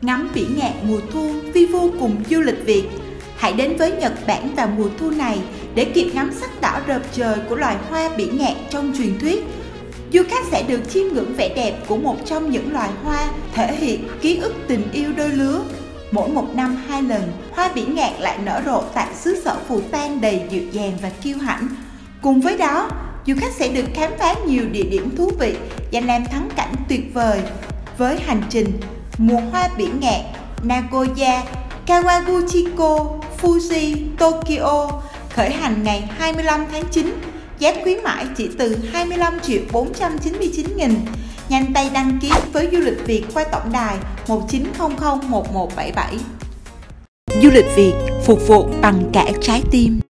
Ngắm biển ngạn mùa thu vi vô cùng du lịch Việt. Hãy đến với Nhật Bản vào mùa thu này để kịp ngắm sắc đỏ rợp trời của loài hoa biển ngạn trong truyền thuyết. Du khách sẽ được chiêm ngưỡng vẻ đẹp của một trong những loài hoa thể hiện ký ức tình yêu đôi lứa. Mỗi một năm hai lần, hoa biển ngạn lại nở rộ tại xứ sở phù tan đầy dịu dàng và kiêu hãnh. Cùng với đó, du khách sẽ được khám phá nhiều địa điểm thú vị và làm thắng cảnh tuyệt vời với hành trình mùa hoa biển ngạn Nagoya, Kawaguchiko, Fuji, Tokyo khởi hành ngày 25 tháng 9 giá khuyến mãi chỉ từ 25 triệu 499 nghìn. Nhanh tay đăng ký với du lịch Việt qua tổng đài 1900 1177 Du lịch Việt phục vụ bằng cả trái tim.